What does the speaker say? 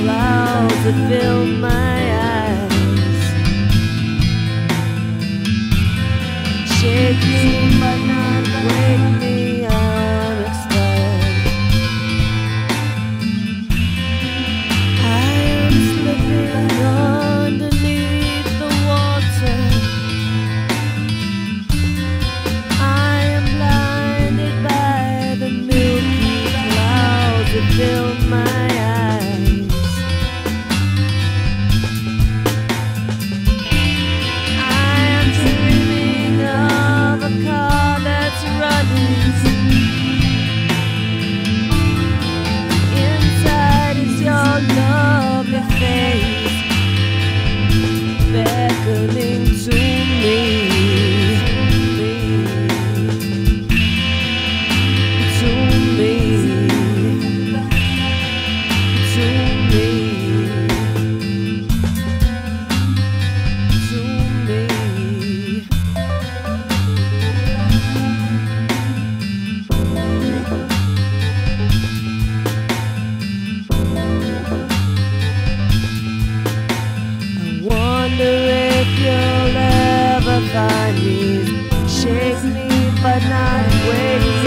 clouds that fill my eyes. Shake me not me I am slipping underneath the water. I am blinded by the milky clouds that fill my knees. Shake me, but not wait.